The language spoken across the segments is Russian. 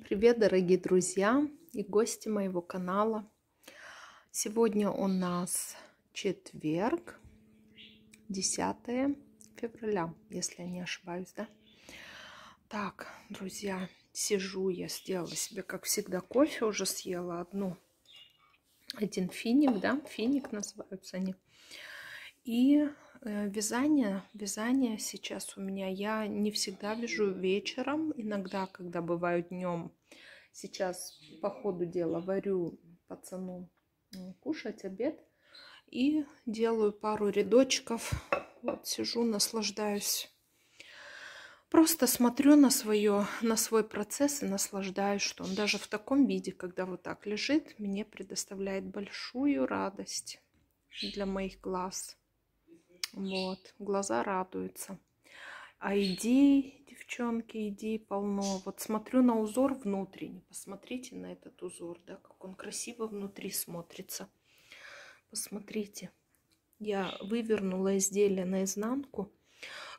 привет, дорогие друзья и гости моего канала. Сегодня у нас четверг, 10 февраля, если я не ошибаюсь, да? Так, друзья, сижу, я сделала себе, как всегда, кофе уже съела одну. Один финик, да, финик называются они. И Э, вязание, вязание сейчас у меня я не всегда вяжу вечером, иногда, когда бываю днем. Сейчас по ходу дела варю пацану кушать обед и делаю пару рядочков. Вот сижу, наслаждаюсь. Просто смотрю на, свое, на свой процесс и наслаждаюсь, что он даже в таком виде, когда вот так лежит, мне предоставляет большую радость для моих глаз. Вот, глаза радуются. А идей, девчонки, идей полно. Вот смотрю на узор внутренний. Посмотрите на этот узор, да, как он красиво внутри смотрится. Посмотрите. Я вывернула изделие наизнанку,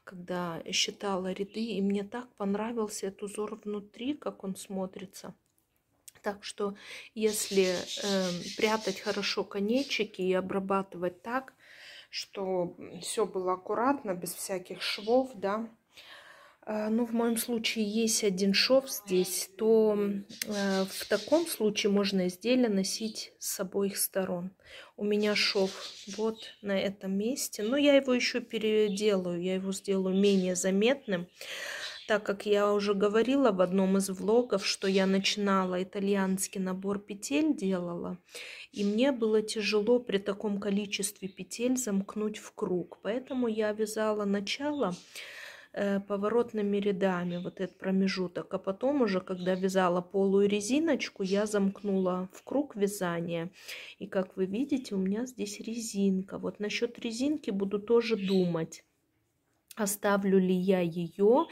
когда считала ряды, и мне так понравился этот узор внутри, как он смотрится. Так что, если э, прятать хорошо конечики и обрабатывать так, что все было аккуратно, без всяких швов, да. А, ну, в моем случае есть один шов здесь, то э, в таком случае можно изделие носить с обоих сторон. У меня шов вот на этом месте, но я его еще переделаю, я его сделаю менее заметным так как я уже говорила в одном из влогов, что я начинала итальянский набор петель делала, и мне было тяжело при таком количестве петель замкнуть в круг. Поэтому я вязала начало поворотными рядами, вот этот промежуток. А потом уже, когда вязала полую резиночку, я замкнула в круг вязания. И как вы видите, у меня здесь резинка. Вот насчет резинки буду тоже думать оставлю ли я ее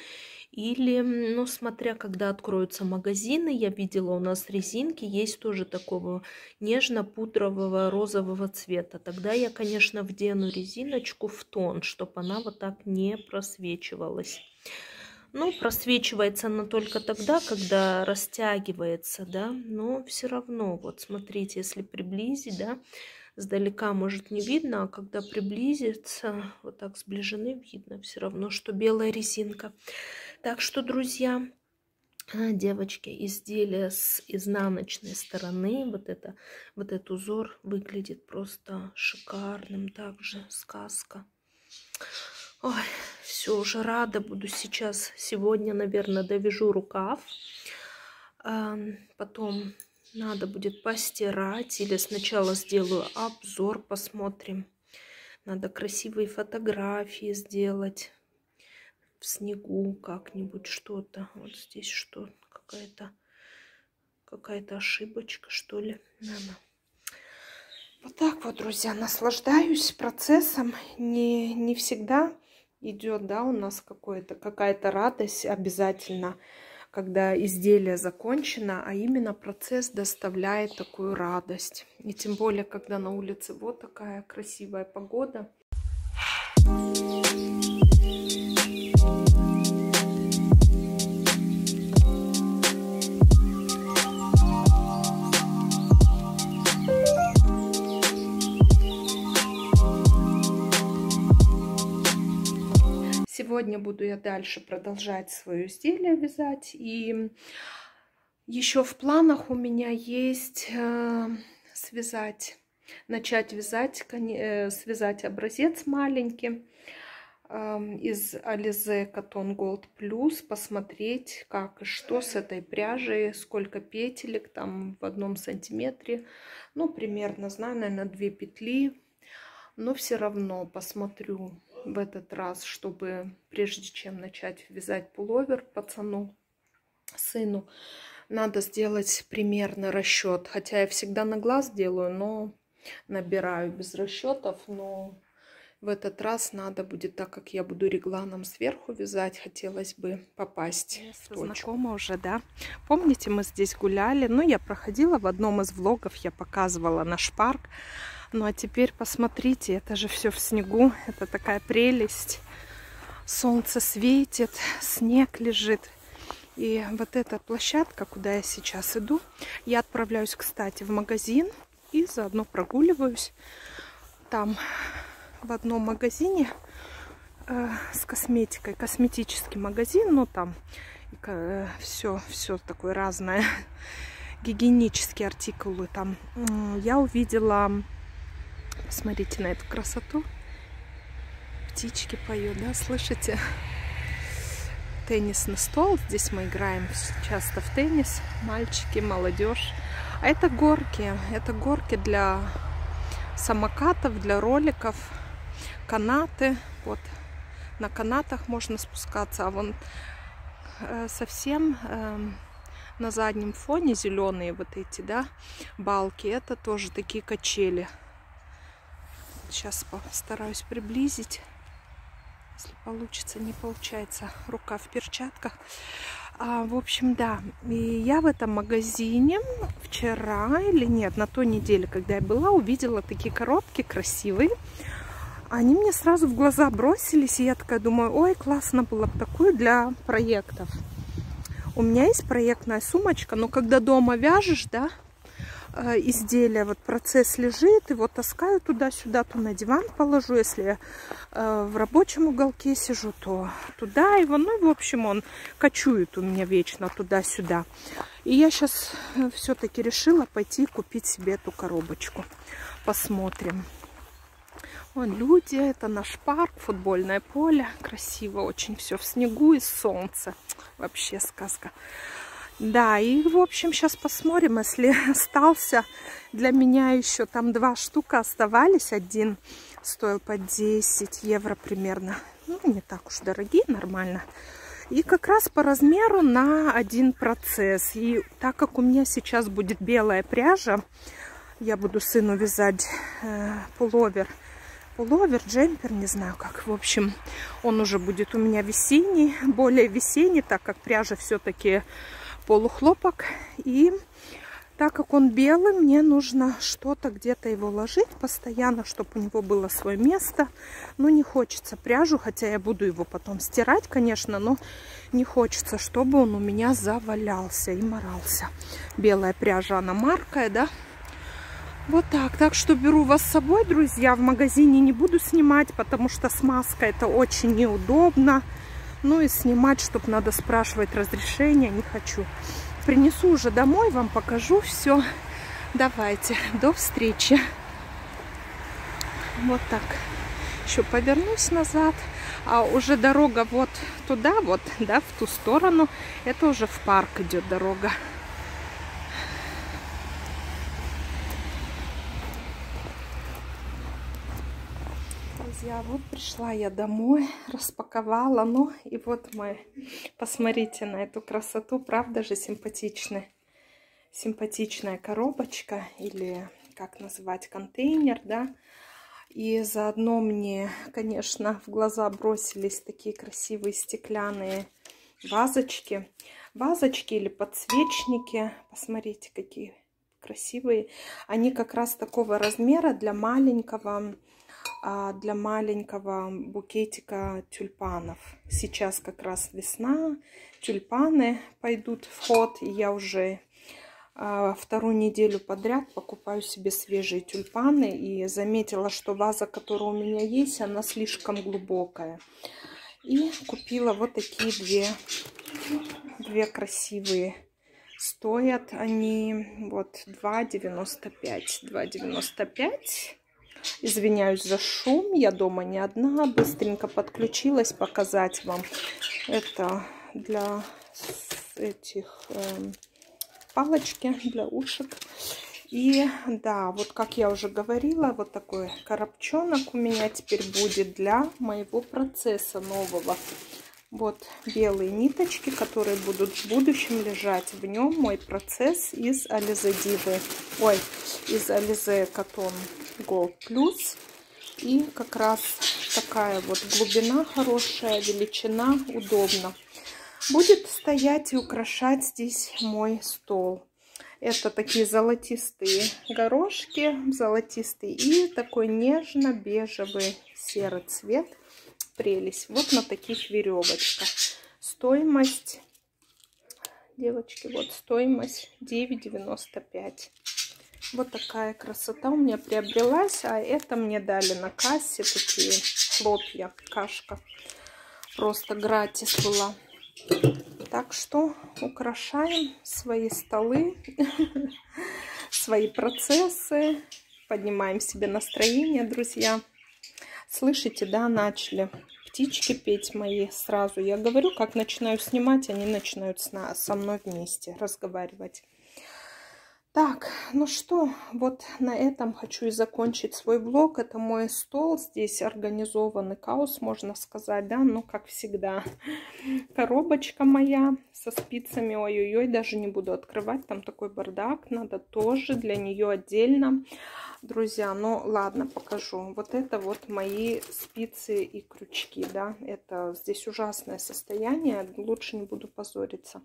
или, ну, смотря когда откроются магазины, я видела у нас резинки, есть тоже такого нежно-пудрового розового цвета. Тогда я, конечно, вдену резиночку в тон, чтобы она вот так не просвечивалась. Ну, просвечивается она только тогда, когда растягивается, да, но все равно, вот смотрите, если приблизить, да, сдалека может не видно, а когда приблизится, вот так сближены, видно все равно, что белая резинка. Так что, друзья, а, девочки, изделие с изнаночной стороны, вот, это, вот этот узор выглядит просто шикарным. Также сказка. Ой, все, уже рада буду сейчас. Сегодня, наверное, довяжу рукав. Потом надо будет постирать или сначала сделаю обзор, посмотрим. Надо красивые фотографии сделать в снегу как-нибудь что-то. Вот здесь что, какая-то какая-то ошибочка, что ли. Надо. Вот так вот, друзья, наслаждаюсь процессом. Не, не всегда идет, да, у нас какое-то какая-то радость обязательно когда изделие закончено, а именно процесс доставляет такую радость. И тем более, когда на улице вот такая красивая погода. Сегодня буду я дальше продолжать свое изделие вязать. И еще в планах у меня есть э, связать, начать вязать, э, связать образец маленький э, из Alize Cotton Gold Plus, посмотреть, как и что с этой пряжей, сколько петелек там в одном сантиметре. Ну, примерно, знаю, наверное, две петли. Но все равно посмотрю, в этот раз, чтобы прежде чем начать вязать пуловер пацану, сыну, надо сделать примерно расчет. Хотя я всегда на глаз делаю, но набираю без расчетов, но в этот раз надо будет, так как я буду регланом сверху вязать, хотелось бы попасть Место в точку. Знакомо уже, да? Помните, мы здесь гуляли? Ну, я проходила в одном из влогов, я показывала наш парк. Ну а теперь посмотрите, это же все в снегу, это такая прелесть. Солнце светит, снег лежит. И вот эта площадка, куда я сейчас иду, я отправляюсь, кстати, в магазин и заодно прогуливаюсь. Там в одном магазине э, с косметикой, косметический магазин, но там э, все, все такое разное, гигиенические артикулы там. Я увидела, посмотрите на эту красоту, птички поют, да, слышите? Теннисный стол, здесь мы играем часто в теннис, мальчики, молодежь. А это горки, это горки для самокатов, для роликов, канаты, вот. На канатах можно спускаться, а вон э, совсем э, на заднем фоне зеленые вот эти, да, балки, это тоже такие качели. Сейчас постараюсь приблизить. Если получится, не получается. Рука в перчатках. А, в общем, да. И я в этом магазине вчера или нет, на той неделе, когда я была, увидела такие коробки красивые они мне сразу в глаза бросились, и я такая думаю, ой, классно было бы такую для проектов. У меня есть проектная сумочка, но когда дома вяжешь, да, э, изделие, вот процесс лежит, его таскаю туда-сюда, то на диван положу, если я э, в рабочем уголке сижу, то туда его, ну, в общем, он кочует у меня вечно туда-сюда. И я сейчас э, все-таки решила пойти купить себе эту коробочку. Посмотрим. Вон люди, это наш парк, футбольное поле. Красиво очень все в снегу и солнце. Вообще сказка. Да, и в общем сейчас посмотрим, если остался для меня еще там два штука оставались. Один стоил по 10 евро примерно. Ну, не так уж дорогие, нормально. И как раз по размеру на один процесс. И так как у меня сейчас будет белая пряжа, я буду сыну вязать э, пуловер пуловер, джемпер, не знаю как. В общем, он уже будет у меня весенний, более весенний, так как пряжа все-таки полухлопок. И так как он белый, мне нужно что-то где-то его ложить постоянно, чтобы у него было свое место. Но не хочется пряжу, хотя я буду его потом стирать, конечно, но не хочется, чтобы он у меня завалялся и морался. Белая пряжа, она маркая, да, вот так. Так что беру вас с собой, друзья. В магазине не буду снимать, потому что смазка это очень неудобно. Ну и снимать, чтобы надо спрашивать разрешение, не хочу. Принесу уже домой, вам покажу все. Давайте, до встречи. Вот так. Еще повернусь назад. А уже дорога вот туда, вот, да, в ту сторону. Это уже в парк идет дорога. Друзья, вот пришла я домой, распаковала, ну и вот мы, посмотрите на эту красоту, правда же симпатичная, симпатичная коробочка или как называть контейнер, да, и заодно мне, конечно, в глаза бросились такие красивые стеклянные вазочки, вазочки или подсвечники, посмотрите, какие красивые, они как раз такого размера для маленького а для маленького букетика тюльпанов. Сейчас как раз весна, тюльпаны пойдут в ход, и я уже а, вторую неделю подряд покупаю себе свежие тюльпаны и заметила, что ваза, которая у меня есть, она слишком глубокая. И купила вот такие две, две красивые. Стоят они вот 2,95. 2,95 Извиняюсь за шум, я дома не одна, быстренько подключилась показать вам. Это для этих э, палочки, для ушек. И да, вот как я уже говорила, вот такой коробчонок у меня теперь будет для моего процесса нового. Вот белые ниточки, которые будут в будущем лежать в нем. Мой процесс из Ализе Дивы. Ой, из Ализе Катон Gold Plus. И как раз такая вот глубина хорошая, величина, удобно. Будет стоять и украшать здесь мой стол. Это такие золотистые горошки, золотистый и такой нежно-бежевый серый цвет прелесть. Вот на таких веревочках. Стоимость девочки. Вот стоимость 9,95. Вот такая красота у меня приобрелась. А это мне дали на кассе такие хлопья, кашка. Просто гратис была. Так что украшаем свои столы, свои процессы. Поднимаем себе настроение, друзья. Слышите, да, начали птички петь мои сразу. Я говорю, как начинаю снимать, они начинают со мной вместе разговаривать. Так, ну что, вот на этом хочу и закончить свой влог. Это мой стол. Здесь организованный хаос, можно сказать, да, ну, как всегда. Коробочка моя со спицами, ой-ой-ой, даже не буду открывать, там такой бардак, надо тоже для нее отдельно. Друзья, ну, ладно, покажу. Вот это вот мои спицы и крючки, да, это здесь ужасное состояние, лучше не буду позориться.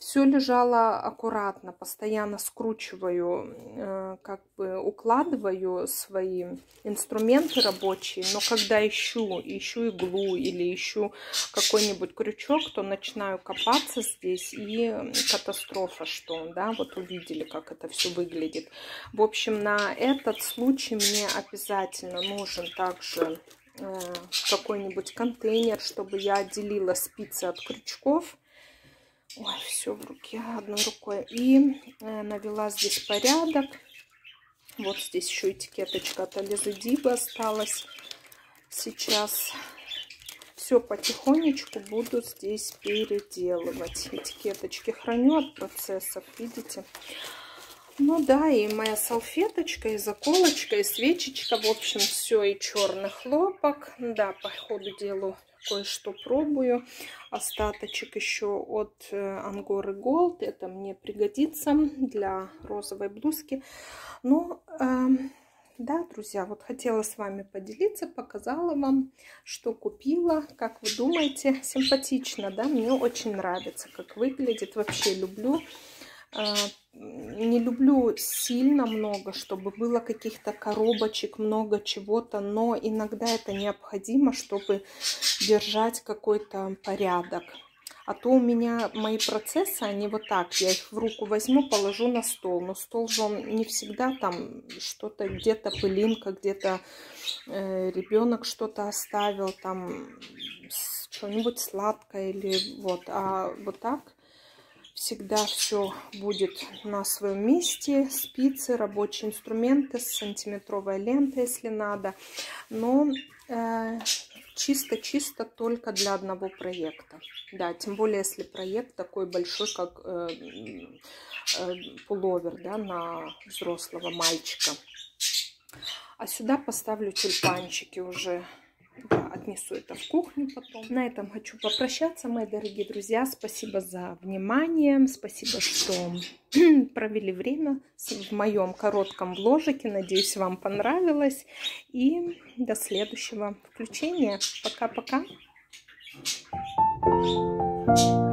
Все лежало аккуратно, постоянно скручиваю, э, как бы укладываю свои инструменты рабочие, но когда ищу, ищу иглу или ищу какой-нибудь крючок, то начинаю копаться здесь и катастрофа, что, да, вот увидели, как это все выглядит. В общем, на этот случай мне обязательно нужен также э, какой-нибудь контейнер, чтобы я отделила спицы от крючков Ой, все в руке одной рукой. И э, навела здесь порядок. Вот здесь еще этикеточка от Ализы Диба осталась. Сейчас все потихонечку буду здесь переделывать. Этикеточки храню от процессов, видите? Ну да, и моя салфеточка, и заколочка, и свечечка. В общем, все, и черный хлопок. Да, по ходу делу кое-что пробую. Остаточек еще от Ангоры Gold. Это мне пригодится для розовой блузки. Ну, э, да, друзья, вот хотела с вами поделиться, показала вам, что купила. Как вы думаете, симпатично, да? Мне очень нравится, как выглядит. Вообще люблю э, не люблю сильно много, чтобы было каких-то коробочек, много чего-то, но иногда это необходимо, чтобы держать какой-то порядок. А то у меня мои процессы, они вот так, я их в руку возьму, положу на стол. Но стол же он не всегда там что-то, где-то пылинка, где-то э, ребенок что-то оставил, там что-нибудь сладкое или вот. А вот так Всегда все будет на своем месте. Спицы, рабочие инструменты, сантиметровая лента, если надо. Но чисто-чисто э, только для одного проекта. Да, тем более, если проект такой большой, как э, э, пуловер да, на взрослого мальчика. А сюда поставлю тюльпанчики уже да, отнесу это в кухню потом. На этом хочу попрощаться, мои дорогие друзья. Спасибо за внимание. Спасибо, что провели время в моем коротком вложике. Надеюсь, вам понравилось. И до следующего включения. Пока-пока. Thank you.